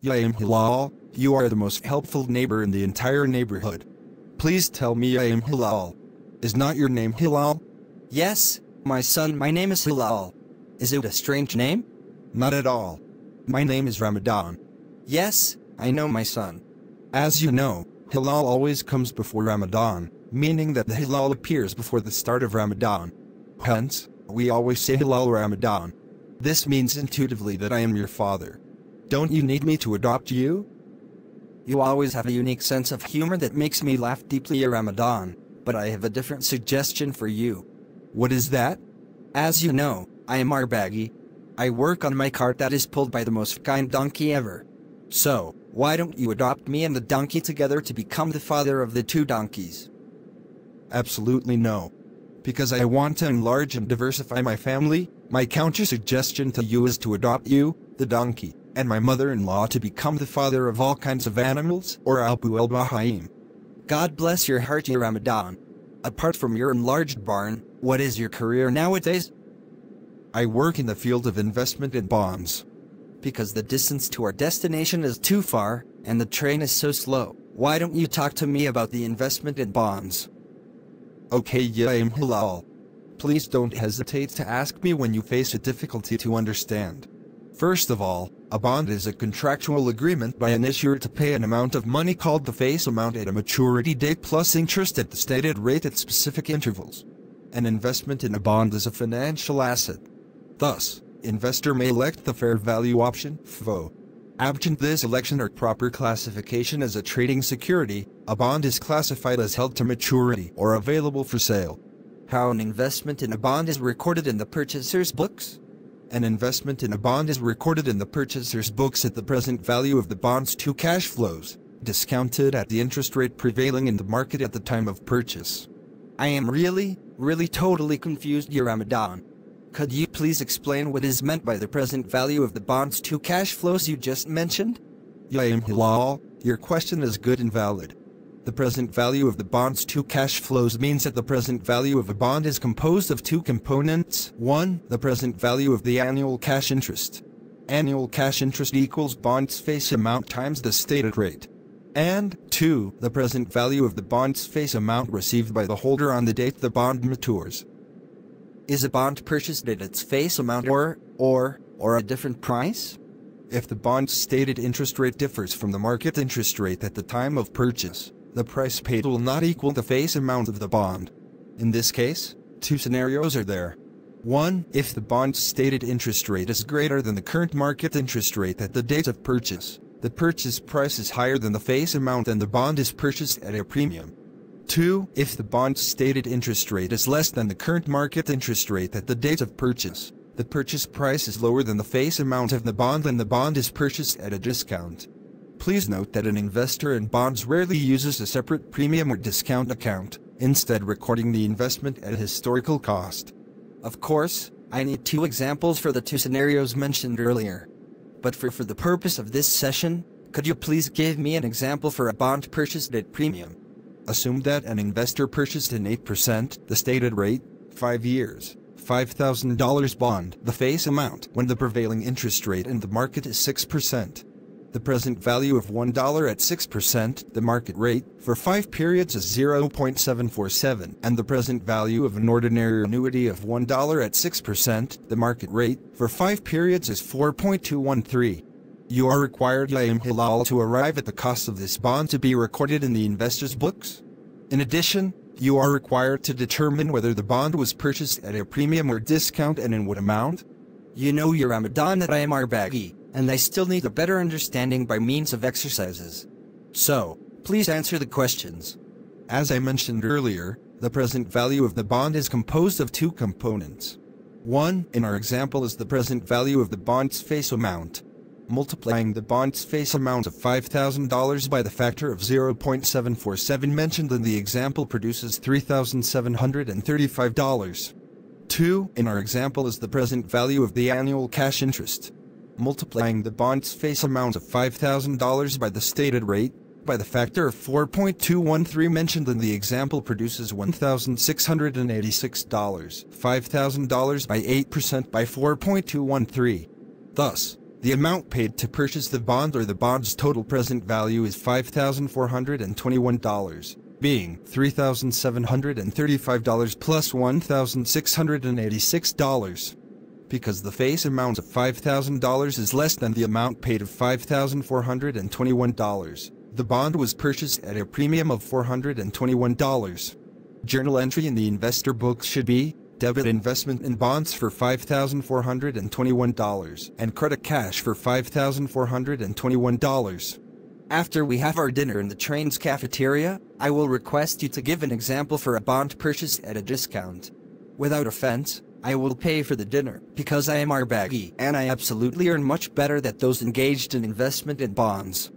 Ya am Hilal, you are the most helpful neighbor in the entire neighborhood. Please tell me I am Hilal. Is not your name Hilal? Yes, my son, my name is Hilal. Is it a strange name? Not at all. My name is Ramadan. Yes, I know my son. As you know, Hilal always comes before Ramadan, meaning that the Hilal appears before the start of Ramadan. Hence, we always say Hilal Ramadan. This means intuitively that I am your father. Don't you need me to adopt you? You always have a unique sense of humor that makes me laugh deeply at Ramadan, but I have a different suggestion for you. What is that? As you know, I am Arbagi. I work on my cart that is pulled by the most kind donkey ever. So, why don't you adopt me and the donkey together to become the father of the two donkeys? Absolutely no. Because I want to enlarge and diversify my family, my counter suggestion to you is to adopt you, the donkey, and my mother-in-law to become the father of all kinds of animals, or Abu el Bahaim. God bless your heart, Ya Ramadan. Apart from your enlarged barn, what is your career nowadays? I work in the field of investment in bonds. Because the distance to our destination is too far, and the train is so slow, why don't you talk to me about the investment in bonds? Okay, yeah, I'm Hilal. Please don't hesitate to ask me when you face a difficulty to understand. First of all, a bond is a contractual agreement by an issuer to pay an amount of money called the face amount at a maturity date plus interest at the stated rate at specific intervals. An investment in a bond is a financial asset. Thus, investor may elect the fair value option FVO. Absent this election or proper classification as a trading security, a bond is classified as held to maturity or available for sale. How an investment in a bond is recorded in the purchaser's books? An investment in a bond is recorded in the purchaser's books at the present value of the bond's two cash flows, discounted at the interest rate prevailing in the market at the time of purchase. I am really, really totally confused, Ya Ramadan. Could you please explain what is meant by the present value of the bond's two cash flows you just mentioned? Ya am Hilal, your question is good and valid. The present value of the bond's two cash flows means that the present value of a bond is composed of two components. 1. The present value of the annual cash interest. Annual cash interest equals bond's face amount times the stated rate. And 2. The present value of the bond's face amount received by the holder on the date the bond matures. Is a bond purchased at its face amount or, or, or a different price? If the bond's stated interest rate differs from the market interest rate at the time of purchase, the price paid will not equal the face amount of the bond. In this case, two scenarios are there. 1. If the bond's stated interest rate is greater than the current market interest rate at the date of purchase, the purchase price is higher than the face amount and the bond is purchased at a premium. 2. If the bond's stated interest rate is less than the current market interest rate at the date of purchase, the purchase price is lower than the face amount of the bond and the bond is purchased at a discount. Please note that an investor in bonds rarely uses a separate premium or discount account, instead recording the investment at historical cost. Of course, I need two examples for the two scenarios mentioned earlier. But for, for the purpose of this session, could you please give me an example for a bond purchased at premium? Assume that an investor purchased an 8%, the stated rate, 5 years, $5,000 bond, the face amount, when the prevailing interest rate in the market is 6%. The present value of $1 at 6%, the market rate, for 5 periods is 0.747, and the present value of an ordinary annuity of $1 at 6%, the market rate, for 5 periods is 4.213. You are required Yaim Hilal to arrive at the cost of this bond to be recorded in the investor's books. In addition, you are required to determine whether the bond was purchased at a premium or discount and in what amount. You know your Ramadan that I am Arbagi, and I still need a better understanding by means of exercises. So, please answer the questions. As I mentioned earlier, the present value of the bond is composed of two components. One, in our example, is the present value of the bond's face amount. Multiplying the bond's face amount of $5,000 by the factor of 0.747 mentioned in the example produces $3,735. 2. In our example is the present value of the annual cash interest. Multiplying the bond's face amount of $5,000 by the stated rate, by the factor of 4.213 mentioned in the example produces $1,686. $5,000 by 8% by 4.213. Thus, The amount paid to purchase the bond or the bond's total present value is $5,421, being $3,735 plus $1,686. Because the face amount of $5,000 is less than the amount paid of $5,421, the bond was purchased at a premium of $421. Journal entry in the investor books should be debit investment in bonds for $5,421 and credit cash for $5,421. After we have our dinner in the train's cafeteria, I will request you to give an example for a bond purchase at a discount. Without offense, I will pay for the dinner because I am Arbagi and I absolutely earn much better than those engaged in investment in bonds.